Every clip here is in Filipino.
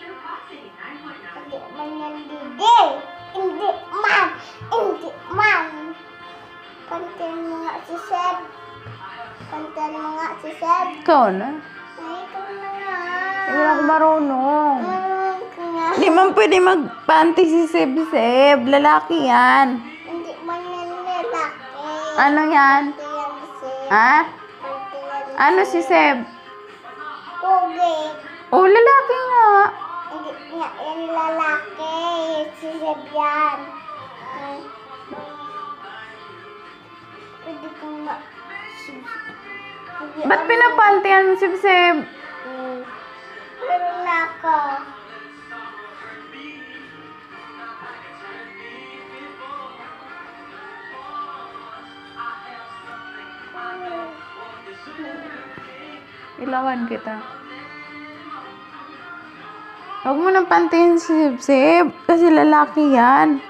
Hindi man yan. Hindi. Hindi man. Hindi man. Kantin mo nga si Seb. Kantin mo nga si Seb. Ikaw na. Ay, ikaw na nga. Hindi ako marunong. Mm, ka nga. Hindi man pwede magpanty si Seb Seb. Lalaki yan. Hindi man yan lalaki. Ano yan? Kantin yan si Seb. Ha? Yan Ano si Seb? Pogi. Ba't pinapantihan mo si Seb? Hmm. Pero na ako. Ilawan kita. Huwag mo nang pantihin si Seb. Kasi lalaki yan.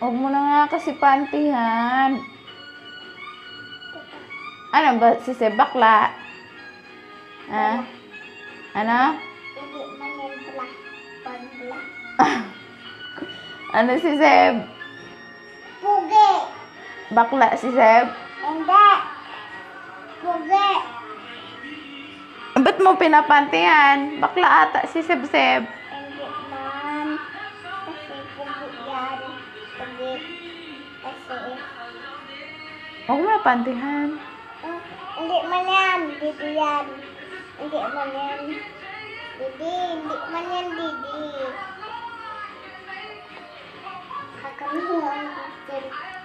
Huwag mo na nga kasi pantihan. Ano ba? Si Seb bakla? Ha? Ano? Hindi man yan pala. Pagla. Ano si Seb? Pugi! Bakla si Seb? Hindi! Pugi! Ba't mo pinapantihan? Bakla ata si Seb Seb. Hindi man. Kasi pugi yan. ông mo na pantihan. Hindi man yan, bibi đi Hindi man đi đi đi man yan.